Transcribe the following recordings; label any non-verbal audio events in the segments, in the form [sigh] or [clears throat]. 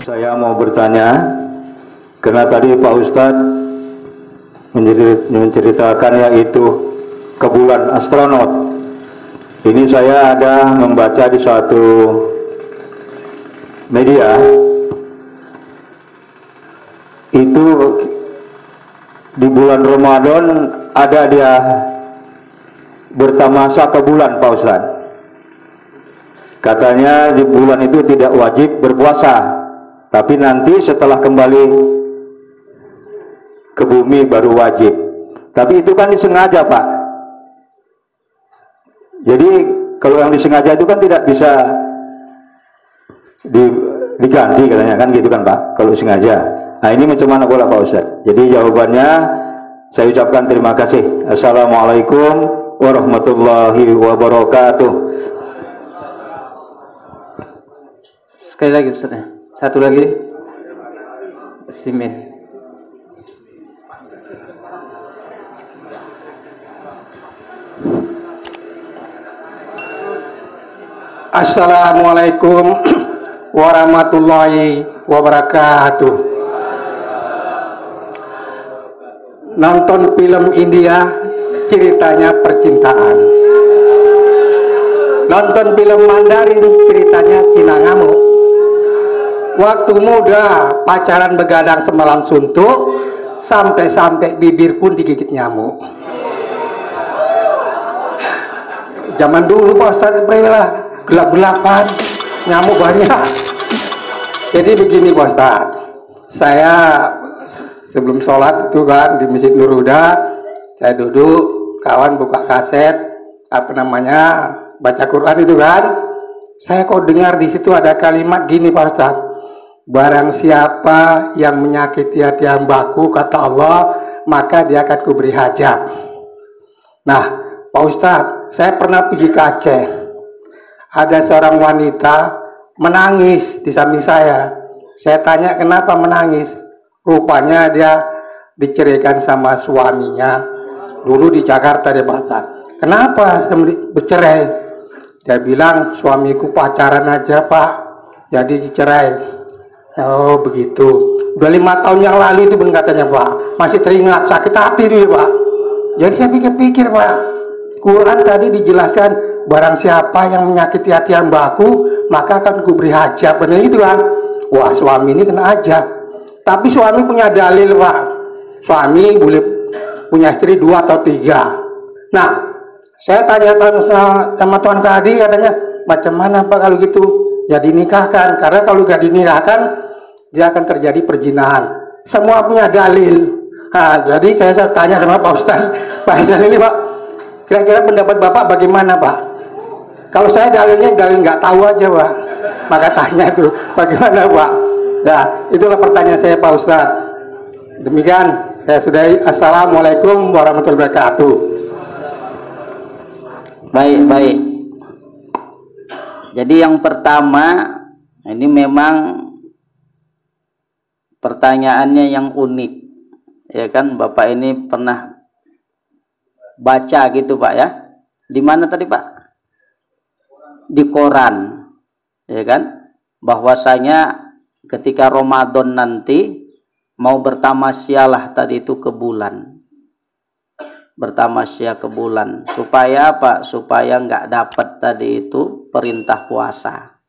Saya mau bertanya, karena tadi Pak Ustadz menceritakan yaitu ke bulan astronot. Ini saya ada membaca di suatu media itu di bulan Ramadan ada dia bertamasa ke bulan Pak Ustaz. Katanya di bulan itu tidak wajib berpuasa, tapi nanti setelah kembali ke bumi baru wajib. Tapi itu kan disengaja Pak. Jadi kalau yang disengaja itu kan tidak bisa di, diganti katanya kan gitu kan Pak, kalau sengaja. Nah ini macam mana pula Pak Ustaz? Jadi jawabannya saya ucapkan terima kasih. Assalamualaikum warahmatullahi wabarakatuh. Sekali lagi Ustaz. Satu lagi. Simin. Assalamualaikum [clears throat] warahmatullahi wabarakatuh. Nonton film India ceritanya percintaan. Nonton film Mandarin ceritanya Cina ngamuk. Waktu muda pacaran begadang semalam suntuk sampai-sampai bibir pun digigit nyamuk. Zaman dulu Pak Ustaz lah gelap-gelapan, nyamuk banyak. Jadi begini Pak saya sebelum sholat itu kan di Masjid Nuruda, saya duduk, kawan buka kaset, apa namanya, baca Quran itu kan, saya kok dengar di situ ada kalimat gini Pak Ustaz, barang siapa yang menyakiti hati hambaku, kata Allah, maka dia akan kuberi hajat. Nah, Pak Ustadz, saya pernah pergi ke Aceh, ada seorang wanita menangis di samping saya. Saya tanya kenapa menangis. Rupanya dia diceraikan sama suaminya. Dulu di Jakarta dia bahasa. Kenapa bercerai? Dia bilang suamiku pacaran aja pak. Jadi dicerai. Oh begitu. Udah lima tahun yang lalu itu pun katanya pak. Masih teringat sakit hati dulu pak. Jadi saya pikir-pikir pak. Quran tadi dijelaskan barang siapa yang menyakiti hati hambaku maka akan kuberi hajat benar itu kan wah suami ini kena aja tapi suami punya dalil pak suami boleh punya istri dua atau tiga nah saya tanya sama, sama tuan tadi katanya macam mana pak kalau gitu ya dinikahkan karena kalau gak dinikahkan dia akan terjadi perjinahan semua punya dalil nah, jadi saya, tanya sama Pak Ustaz [laughs] Pak Ustaz ini Pak kira-kira pendapat Bapak bagaimana Pak kalau saya dalilnya dalil nggak tahu aja pak, maka tanya itu bagaimana pak. Nah itulah pertanyaan saya Pak Ustaz. Demikian saya sudah Assalamualaikum warahmatullahi wabarakatuh. Baik baik. Jadi yang pertama ini memang pertanyaannya yang unik. Ya kan Bapak ini pernah baca gitu Pak ya. Di mana tadi Pak? Di koran ya kan? Bahwasanya ketika Ramadan nanti mau bertamasyalah tadi itu ke bulan. Bertamasya ke bulan. Supaya apa? Supaya nggak dapat tadi itu perintah puasa.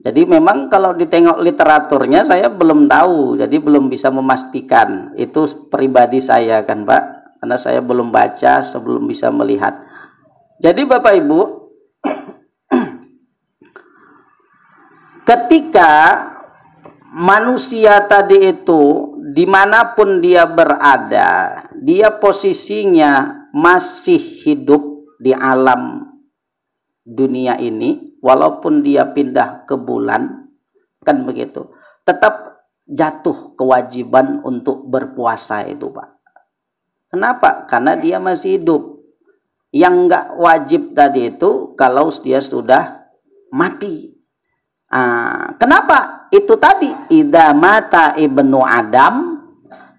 Jadi memang kalau ditengok literaturnya saya belum tahu. Jadi belum bisa memastikan. Itu pribadi saya kan Pak. Karena saya belum baca sebelum bisa melihat. Jadi Bapak Ibu [clears throat] ketika manusia tadi itu di mana pun dia berada, dia posisinya masih hidup di alam dunia ini, walaupun dia pindah ke bulan, kan begitu. Tetap jatuh kewajiban untuk berpuasa itu, Pak. Kenapa? Karena dia masih hidup. Yang enggak wajib tadi itu kalau dia sudah mati. Ah, kenapa? Itu tadi ida mata ibnu Adam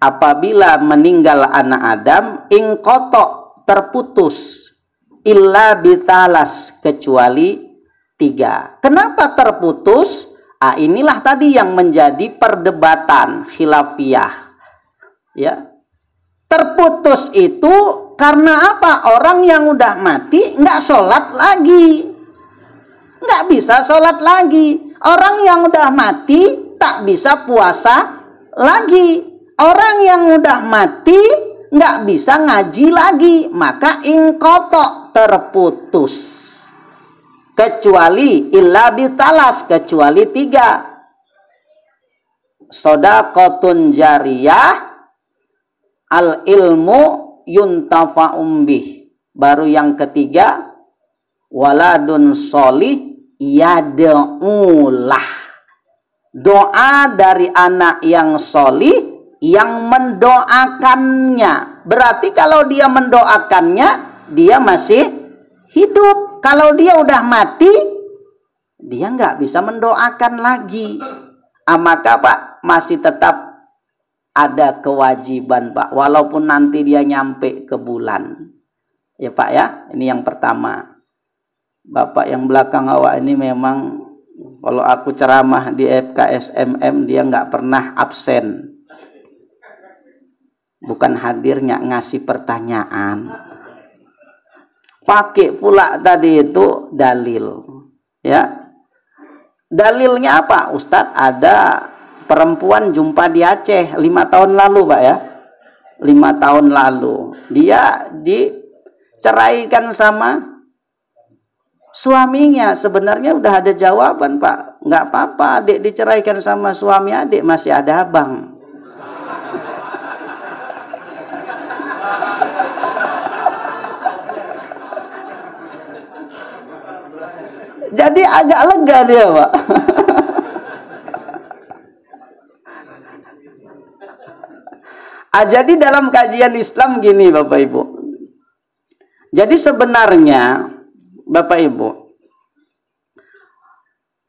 apabila meninggal anak Adam ingkoto terputus illa bitalas kecuali tiga. Kenapa terputus? Ah, inilah tadi yang menjadi perdebatan khilafiyah. Ya. Terputus itu karena apa? Orang yang udah mati nggak sholat lagi. Nggak bisa sholat lagi. Orang yang udah mati tak bisa puasa lagi. Orang yang udah mati nggak bisa ngaji lagi. Maka ingkotok terputus. Kecuali illa bitalas kecuali tiga. Sodakotun jariyah al ilmu yuntafa'um bih. Baru yang ketiga waladun solih yad'ulah. Doa dari anak yang solih yang mendoakannya berarti kalau dia mendoakannya dia masih hidup kalau dia udah mati, dia nggak bisa mendoakan lagi. Ah, maka Pak masih tetap ada kewajiban Pak, walaupun nanti dia nyampe ke bulan. Ya Pak ya, ini yang pertama. Bapak yang belakang awak ini memang kalau aku ceramah di FKSMM dia nggak pernah absen. Bukan hadirnya ngasih pertanyaan. Pakai pula tadi itu dalil ya. Dalilnya apa? Ustadz ada perempuan jumpa di Aceh lima tahun lalu Pak ya. Lima tahun lalu. Dia diceraikan sama suaminya. Sebenarnya udah ada jawaban Pak. Nggak apa-apa adik diceraikan sama suami adik. Masih ada abang Jadi agak lega dia, Pak. ah, jadi dalam kajian Islam gini, Bapak Ibu. Jadi sebenarnya, Bapak Ibu,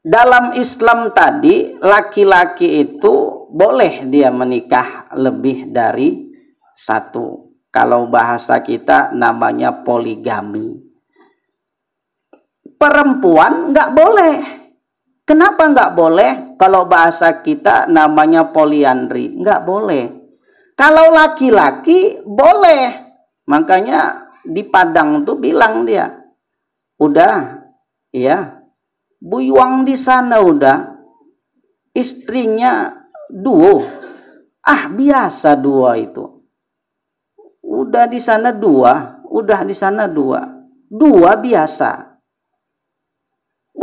dalam Islam tadi, laki-laki itu boleh dia menikah lebih dari satu. Kalau bahasa kita namanya poligami perempuan nggak boleh. Kenapa nggak boleh? Kalau bahasa kita namanya poliandri, nggak boleh. Kalau laki-laki boleh. Makanya di Padang tuh bilang dia, udah, ya, buyuang di sana udah, istrinya duo. Ah biasa dua itu. Udah di sana dua, udah di sana dua, dua biasa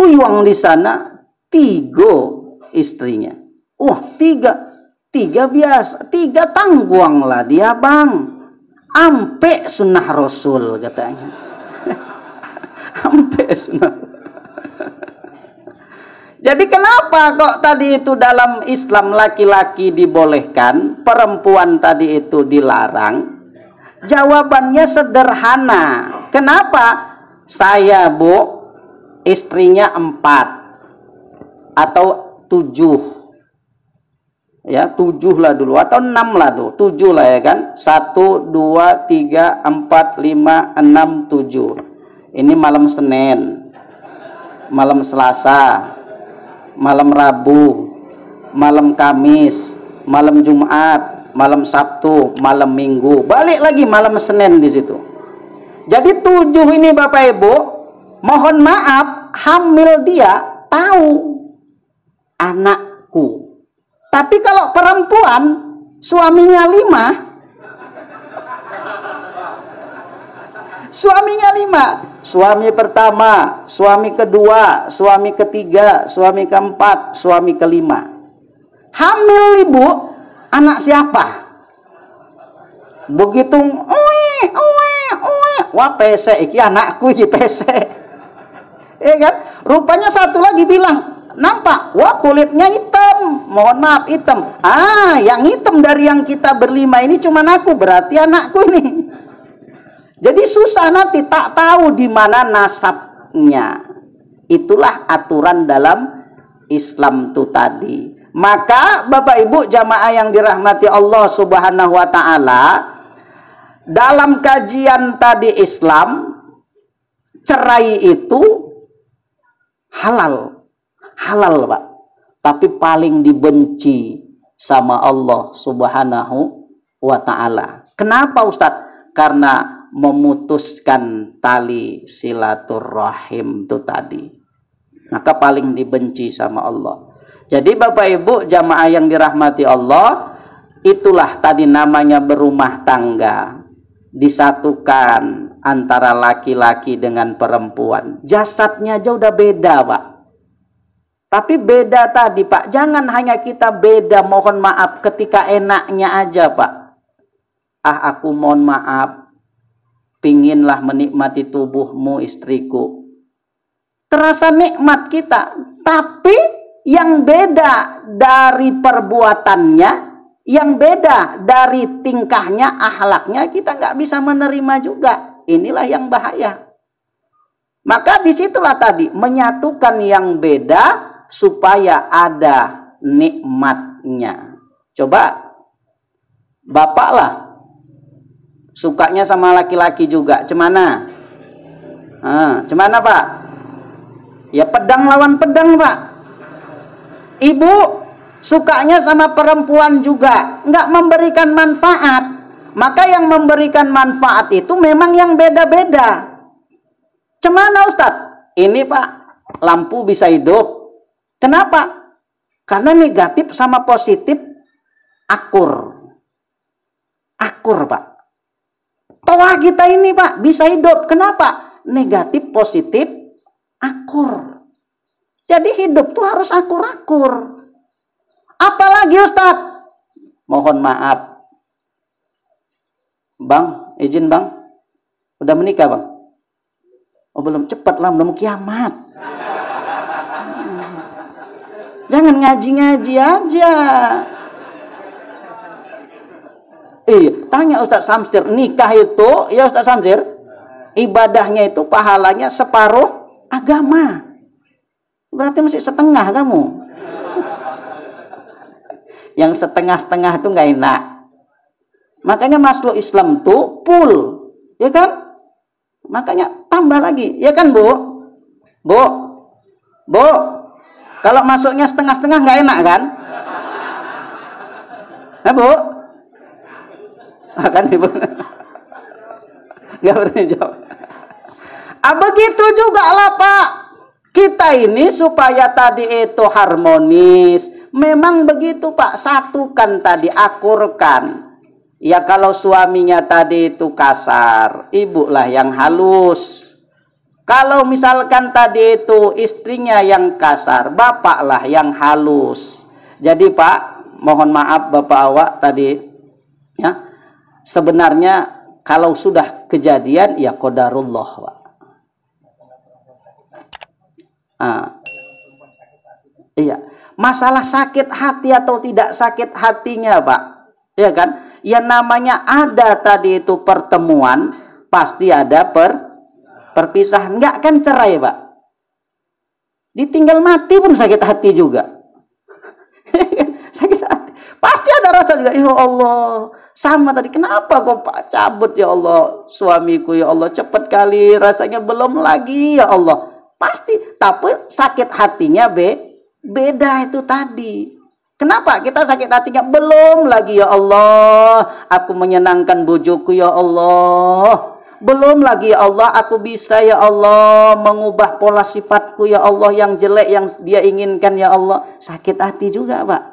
Buyuang di sana tiga istrinya. Wah, tiga. Tiga biasa. Tiga tangguang lah dia bang. Ampe sunnah Rasul katanya. [laughs] Ampe sunnah. [laughs] Jadi kenapa kok tadi itu dalam Islam laki-laki dibolehkan, perempuan tadi itu dilarang? Jawabannya sederhana. Kenapa? Saya, Bu, istrinya empat. Atau tujuh. Ya tujuh lah dulu. Atau enam lah tuh tujuh lah ya kan? Satu dua tiga empat lima enam tujuh. Ini malam Senin. Malam Selasa. Malam Rabu. Malam Kamis. Malam Jumat. Malam Sabtu. Malam Minggu. Balik lagi malam Senin di situ. Jadi tujuh ini Bapak Ibu mohon maaf hamil dia tahu anakku. Tapi kalau perempuan suaminya lima. Suaminya lima. Suami pertama suami kedua suami ketiga suami keempat suami kelima. Hamil ibu anak siapa? Begitu oe oe oe wah pesek. Iki anakku iki pesek Eh kan? Rupanya satu lagi bilang, nampak, wah kulitnya hitam. Mohon maaf hitam. Ah, yang hitam dari yang kita berlima ini cuma aku, berarti anakku ini. [laughs] Jadi susah nanti tak tahu di mana nasabnya. Itulah aturan dalam Islam itu tadi. Maka Bapak Ibu jamaah yang dirahmati Allah Subhanahu wa taala, dalam kajian tadi Islam cerai itu halal. Halal, Pak. Tapi paling dibenci sama Allah Subhanahu wa taala. Kenapa Ustadz? Karena memutuskan tali silaturahim itu tadi. Maka paling dibenci sama Allah. Jadi Bapak Ibu jamaah yang dirahmati Allah, itulah tadi namanya berumah tangga. Disatukan antara laki-laki dengan perempuan. Jasadnya aja udah beda, Pak. Tapi beda tadi, Pak. Jangan hanya kita beda, mohon maaf ketika enaknya aja, Pak. Ah, aku mohon maaf. Pinginlah menikmati tubuhmu, istriku. Terasa nikmat kita. Tapi yang beda dari perbuatannya, yang beda dari tingkahnya, ahlaknya, kita nggak bisa menerima juga. Inilah yang bahaya. Maka di situlah tadi, menyatukan yang beda, supaya ada nikmatnya. Coba bapak lah sukanya sama laki-laki juga. Cemana? Ah, cemana pak? Ya pedang lawan pedang pak. Ibu sukanya sama perempuan juga, nggak memberikan manfaat. Maka yang memberikan manfaat itu memang yang beda-beda. Cemana Ustadz? Ini pak, lampu bisa hidup, Kenapa? Karena negatif sama positif akur. Akur, Pak. Toa kita ini, Pak, bisa hidup. Kenapa? Negatif, positif, akur. Jadi hidup tuh harus akur-akur. Apalagi Ustadz? Mohon maaf. Bang, izin bang. Udah menikah bang? Oh belum, cepat lah, belum kiamat. Jangan ngaji-ngaji aja. Eh, tanya Ustaz Samsir, nikah itu, ya Ustaz Samsir, ibadahnya itu pahalanya separuh agama. Berarti masih setengah kamu. Yang setengah-setengah itu nggak enak. Makanya masuk Islam tuh full, ya kan? Makanya tambah lagi, ya kan Bu? Bu, Bu, kalau masuknya setengah-setengah nggak enak kan? Nah, Bu? Ah, kan Ibu? Nggak berani jawab. Ah, begitu juga lah Pak. Kita ini supaya tadi itu harmonis. Memang begitu Pak. Satukan tadi, akurkan. Ya kalau suaminya tadi itu kasar, ibu lah yang halus. Kalau misalkan tadi itu istrinya yang kasar, bapaklah yang halus. Jadi Pak, mohon maaf Bapak awak tadi, ya sebenarnya kalau sudah kejadian ya kodarullah Pak. Ah. Iya, masalah sakit hati atau tidak sakit hatinya Pak, ya kan? Yang namanya ada tadi itu pertemuan, pasti ada per perpisahan. Nggak kan cerai pak? Ditinggal mati pun sakit hati juga. [laughs] Sakit hati. Pasti ada rasa juga ya Allah sama tadi kenapa kok pak cabut ya Allah? Suamiku ya Allah cepat kali rasanya belum lagi ya Allah. Pasti tapi sakit hatinya be beda itu tadi Kenapa kita sakit hatinya? Belum lagi ya Allah. Aku menyenangkan bujuku ya Allah. Belum lagi ya Allah, aku bisa ya Allah mengubah pola sifatku ya Allah yang jelek yang dia inginkan ya Allah. Sakit hati juga Pak.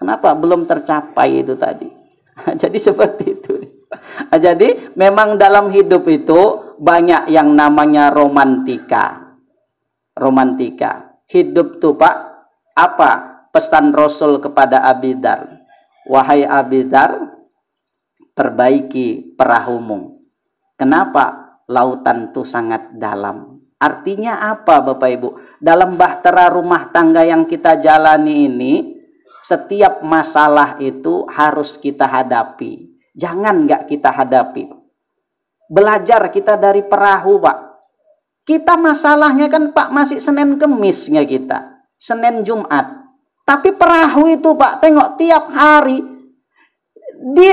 Kenapa? Belum tercapai itu tadi. [laughs] Jadi seperti itu. [laughs] Jadi memang dalam hidup itu banyak yang namanya romantika. Romantika. Hidup tuh Pak, apa pesan Rasul kepada Abidar? Wahai Abidar, perbaiki perahumu Kenapa lautan itu sangat dalam? Artinya apa Bapak Ibu? Dalam bahtera rumah tangga yang kita jalani ini, setiap masalah itu harus kita hadapi. Jangan nggak kita hadapi. Belajar kita dari perahu Pak. Kita masalahnya kan Pak masih Senin Kemisnya kita. Senin Jumat. Tapi perahu itu Pak, tengok tiap hari di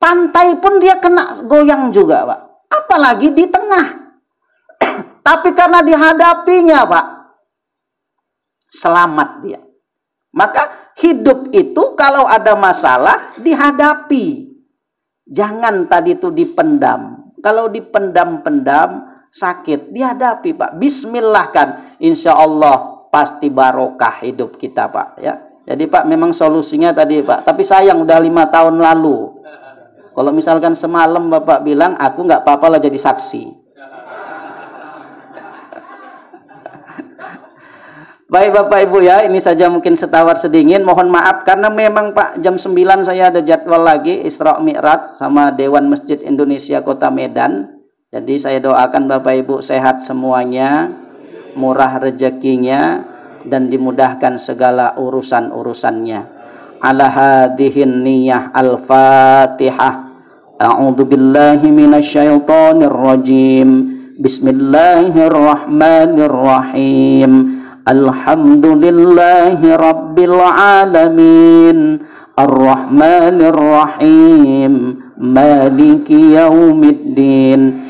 Pantai pun dia kena goyang juga, Pak. Apalagi di tengah. [clears throat] Tapi karena dihadapinya, Pak. selamat dia. Maka hidup itu kalau ada masalah dihadapi. Jangan tadi itu dipendam. Kalau dipendam-pendam sakit, dihadapi Pak. Bismillah kan, insya Allah pasti barokah hidup kita Pak. Ya. Jadi Pak memang solusinya tadi Pak. Tapi sayang udah lima tahun lalu. Kalau misalkan semalam Bapak bilang aku nggak apa-apa lah jadi saksi. [laughs] Baik Bapak Ibu ya, ini saja mungkin setawar sedingin. Mohon maaf karena memang Pak jam 9 saya ada jadwal lagi Isra Mi'raj sama Dewan Masjid Indonesia Kota Medan. Jadi saya doakan Bapak Ibu sehat semuanya, murah rezekinya dan dimudahkan segala urusan-urusannya. Ala hadihin niyah al-Fatihah. A'udzu billahi minasyaitonir rajim. Bismillahirrahmanirrahim. Alhamdulillahi rabbil alamin. Ar-Rahmanir Rahim. Maliki yaumiddin.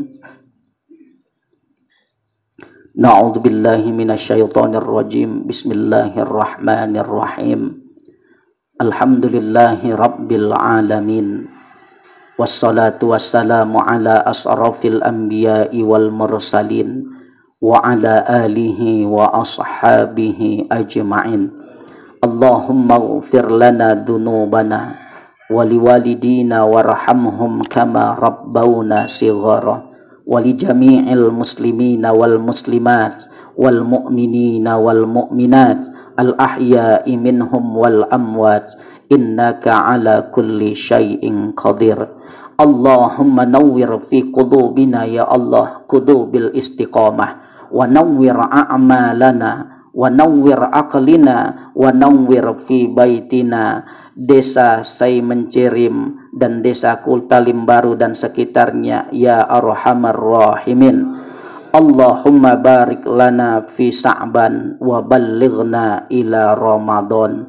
نعوذ بالله من الشيطان الرجيم. بسم الله الرحمن الرحيم. الحمد لله رب العالمين. والصلاة والسلام على أشرف الأنبياء والمرسلين وعلى آله وأصحابه أجمعين. Allahumma ghfir lana dunubana waliwalidina warhamhum kama rabbawna sighara ولجميع المسلمين والمسلمات والمؤمنين والمؤمنات الأحياء منهم والأموات إنك على كل شيء قدير. اللهم نور في قلوبنا يا الله قلوب الاستقامة ونور أعمالنا ونور عقلنا ونور في بيتنا. Desa Saimencerim dan desa Kultalim Baru dan sekitarnya ya arhamar rahimin. Allahumma barik lana fi sa'ban wa ballighna ila Ramadan.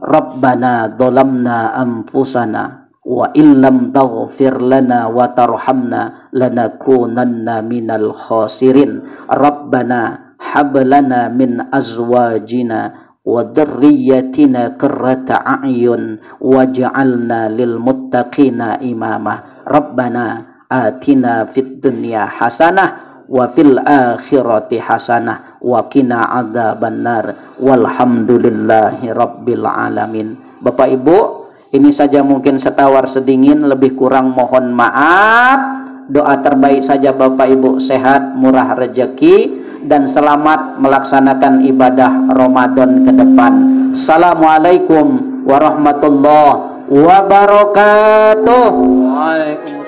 Rabbana dhalamna anfusana wa illam taghfir lana wa tarhamna lanakunanna minal khasirin. Rabbana hablana min azwajina qurrata a'yun waj'alna lil muttaqina imama rabbana atina fid dunya hasanah wa fil akhirati hasanah wa qina adzabannar walhamdulillahi rabbil alamin Bapak Ibu ini saja mungkin setawar sedingin lebih kurang mohon maaf. Doa terbaik saja Bapak Ibu sehat murah rezeki dan selamat melaksanakan ibadah Ramadan ke depan. Assalamualaikum warahmatullahi wabarakatuh. Waalaikumsalam.